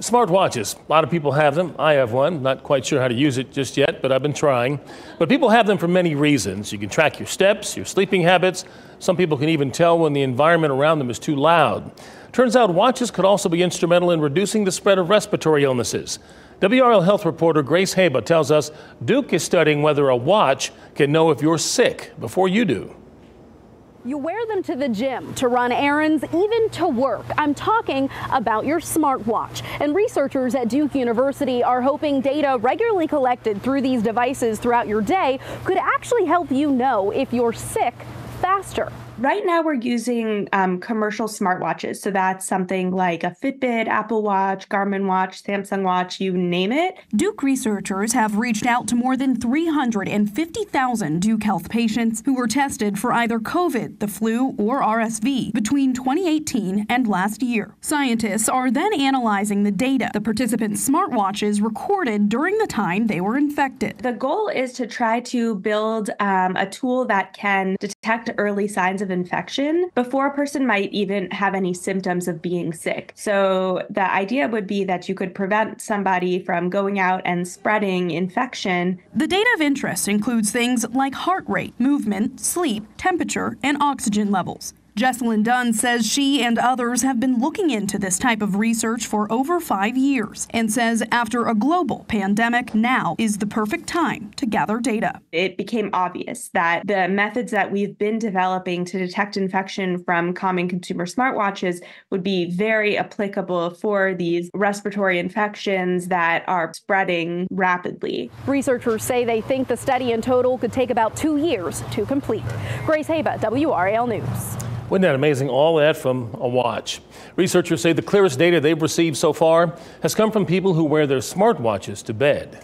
Smartwatches. A lot of people have them. I have one. Not quite sure how to use it just yet, but I've been trying. But people have them for many reasons. You can track your steps, your sleeping habits. Some people can even tell when the environment around them is too loud. Turns out watches could also be instrumental in reducing the spread of respiratory illnesses. WRAL health reporter Grace Haba tells us Duke is studying whether a watch can know if you're sick before you do. You wear them to the gym, to run errands, even to work. I'm talking about your smartwatch. And researchers at Duke University are hoping data regularly collected through these devices throughout your day could actually help you know if you're sick faster. Right now, we're using um, commercial smartwatches. So that's something like a Fitbit, Apple Watch, Garmin Watch, Samsung Watch, you name it. Duke researchers have reached out to more than 350,000 Duke Health patients who were tested for either COVID, the flu, or RSV between 2018 and last year. Scientists are then analyzing the data the participants' smartwatches recorded during the time they were infected. The goal is to try to build um, a tool that can detect early signs of infection before a person might even have any symptoms of being sick. So the idea would be that you could prevent somebody from going out and spreading infection. The data of interest includes things like heart rate, movement, sleep, temperature, and oxygen levels. Jessilyn Dunn says she and others have been looking into this type of research for over five years and says after a global pandemic, now is the perfect time to gather data. It became obvious that the methods that we've been developing to detect infection from common consumer smartwatches would be very applicable for these respiratory infections that are spreading rapidly. Researchers say they think the study in total could take about two years to complete. Grace Haba, WRAL News. Wasn't that amazing? All that from a watch. Researchers say the clearest data they've received so far has come from people who wear their smartwatches to bed.